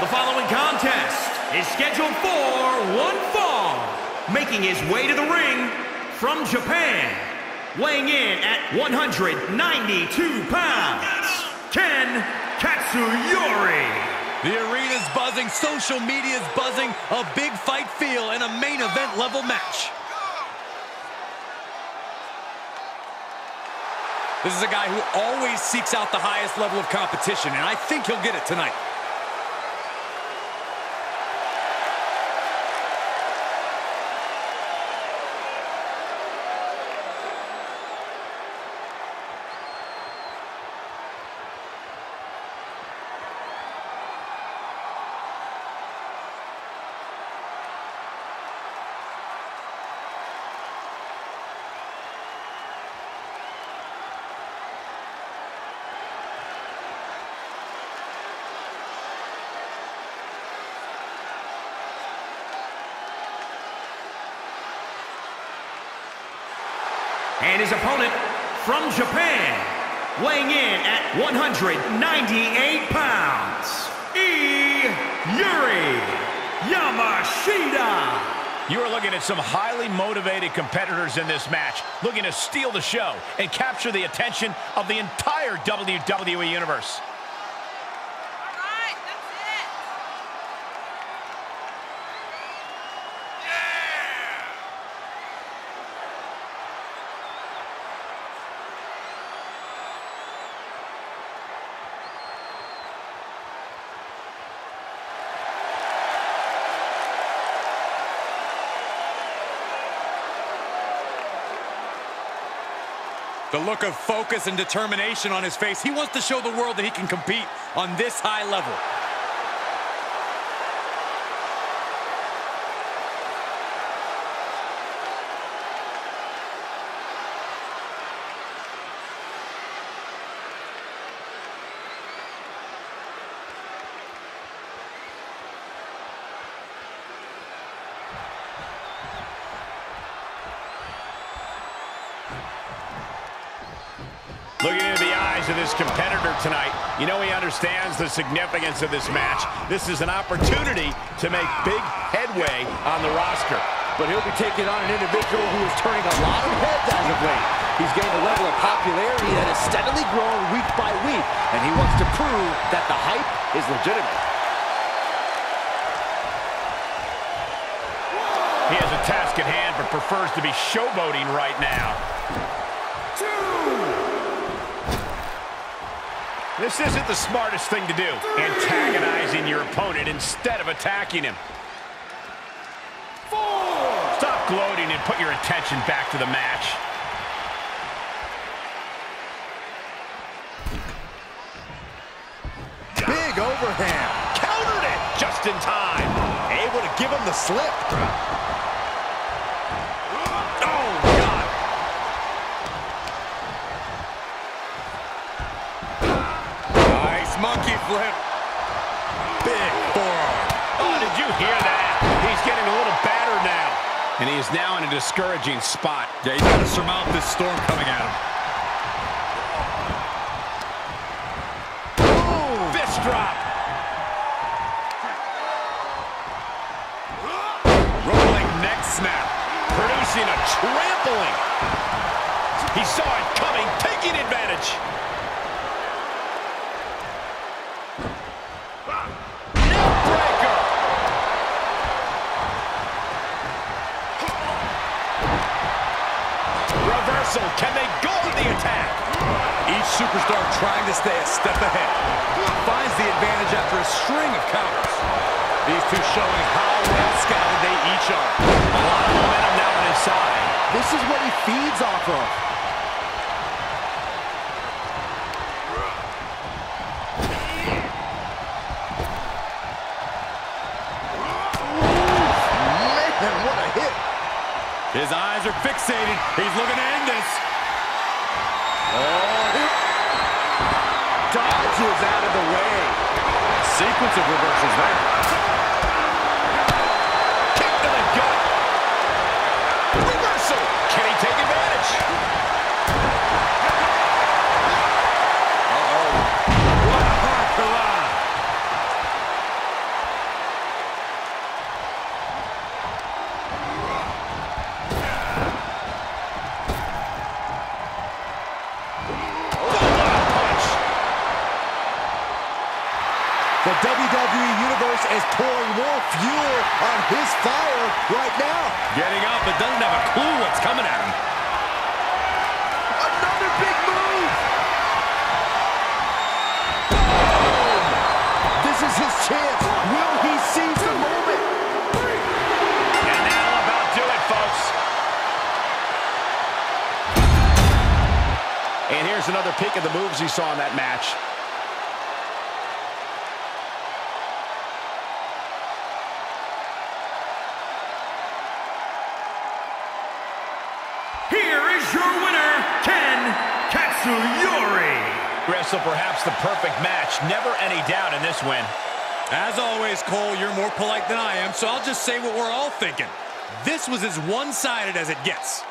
The following contest is scheduled for one fall, making his way to the ring from Japan, weighing in at 192 pounds, Ken Katsuyori. The arena's buzzing, social media's buzzing, a big fight feel, and a main event level match. This is a guy who always seeks out the highest level of competition, and I think he'll get it tonight. And his opponent from Japan, weighing in at 198 pounds, E. Yuri Yamashita. You are looking at some highly motivated competitors in this match, looking to steal the show and capture the attention of the entire WWE Universe. The look of focus and determination on his face. He wants to show the world that he can compete on this high level. Looking into the eyes of this competitor tonight, you know he understands the significance of this match. This is an opportunity to make big headway on the roster. But he'll be taking on an individual who is turning a lot of heads as of late. He's gained a level of popularity that has steadily grown week by week, and he wants to prove that the hype is legitimate. He has a task at hand, but prefers to be showboating right now. This isn't the smartest thing to do, antagonizing your opponent instead of attacking him. Stop gloating and put your attention back to the match. Big overhand. Countered it just in time. Able to give him the slip. Monkey. Big forearm. Oh, did you hear that? He's getting a little battered now. And he is now in a discouraging spot. Yeah, he's got to surmount this storm coming at him. Fist drop. Rolling neck snap. Producing a trampling. He saw it coming, taking advantage. Reversal. Can they go to the attack? Each superstar trying to stay a step ahead. Finds the advantage after a string of counters. These two showing how well scouted they each are. A lot of momentum now on his side. This is what he feeds off of. His eyes are fixated. He's looking to end this. Oh, Dodges out of the way. Sequence of reversals there. Enough fuel on his fire right now. Getting up, but doesn't have a clue what's coming at him. Another big move. This is his chance. Will he seize the moment? And that'll about do it, folks. And here's another peek at the moves he saw in that match. Katsuyori. Wrestle perhaps the perfect match. Never any doubt in this win. As always, Cole, you're more polite than I am, so I'll just say what we're all thinking. This was as one-sided as it gets.